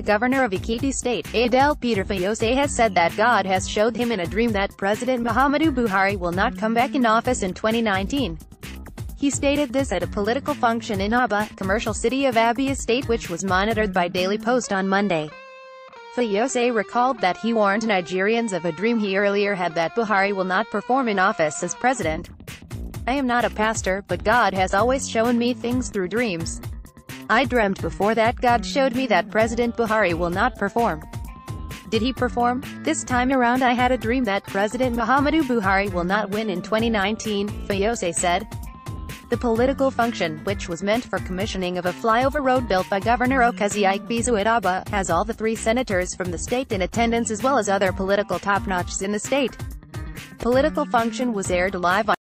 The governor of Ekiti State, Ayodele Peter Fayose has said that God has showed him in a dream that President Muhammadu Buhari will not come back in office in 2019. He stated this at a political function in Aba, commercial city of Abia State which was monitored by Daily Post on Monday. Fayose recalled that he warned Nigerians of a dream he earlier had that Buhari will not perform in office as president. I am not a pastor, but God has always shown me things through dreams. I dreamt before that God showed me that President Buhari will not perform. Did he perform? This time around I had a dream that President Muhammadu Buhari will not win in 2019, Fayose said. The political function, which was meant for commissioning of a flyover road built by Governor Okezie Ikpeazu at Aba, has all the three senators from the state in attendance as well as other political top-notches in the state. Political function was aired live on